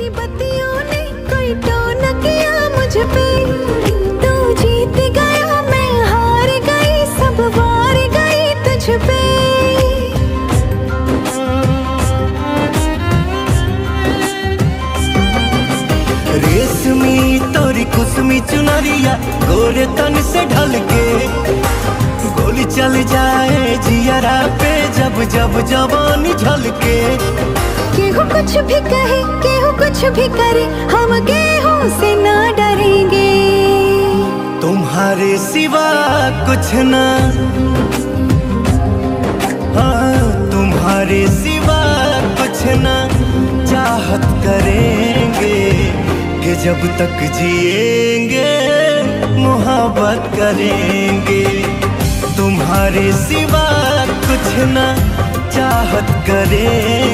तेरी बत्तियों ने कोई तो न किया मुझ पे। तू जीत गया, मैं हार गई, सब वार गई तुझ पे। रेशमी तोरी कुसमी चुनरिया गोरे तन से ढल के गोली चल जाए जियरा पे, जब जब जवानी झलके। कुछ भी कहे, केहू कुछ भी करे, हम गेहूँ से ना डरेंगे। तुम्हारे सिवा कुछ ना। हाँ तुम्हारे सिवा कुछ ना। चाहत करेंगे कि जब तक जिएँगे, मोहब्बत करेंगे। तुम्हारे सिवा कुछ ना, चाहत करेंगे कि जब